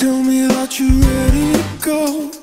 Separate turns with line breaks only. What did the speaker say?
Tell me that you're ready to go.